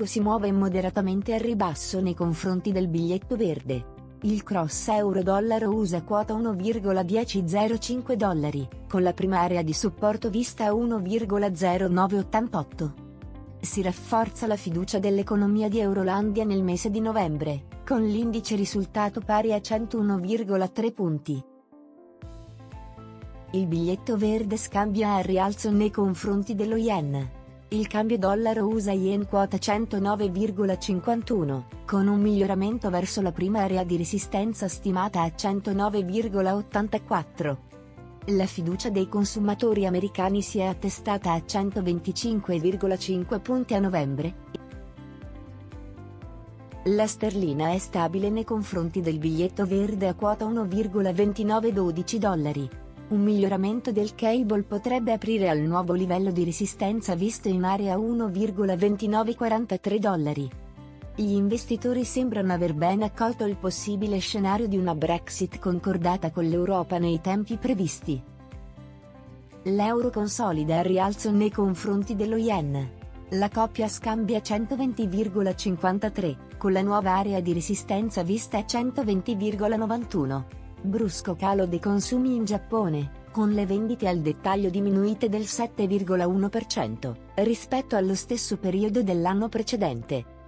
l'euro si muove moderatamente al ribasso nei confronti del biglietto verde. Il cross euro-dollaro usa quota 1,1005 dollari, con la prima area di supporto vista a 1,0988. Si rafforza la fiducia dell'economia di Eurolandia nel mese di novembre, con l'indice risultato pari a 101,3 punti. Il biglietto verde scambia a rialzo nei confronti dello yen. Il cambio dollaro USA yen quota 109,51, con un miglioramento verso la prima area di resistenza stimata a 109,84. La fiducia dei consumatori americani si è attestata a 125,5 punti a novembre. La sterlina è stabile nei confronti del biglietto verde a quota 1,2912 dollari. Un miglioramento del cable potrebbe aprire al nuovo livello di resistenza visto in area 1,2943 dollari. Gli investitori sembrano aver ben accolto il possibile scenario di una Brexit concordata con l'Europa nei tempi previsti. L'euro consolida il rialzo nei confronti dello yen. La coppia scambia 120,53, con la nuova area di resistenza vista a 120,91. Brusco calo dei consumi in Giappone, con le vendite al dettaglio diminuite del 7,1% rispetto allo stesso periodo dell'anno precedente.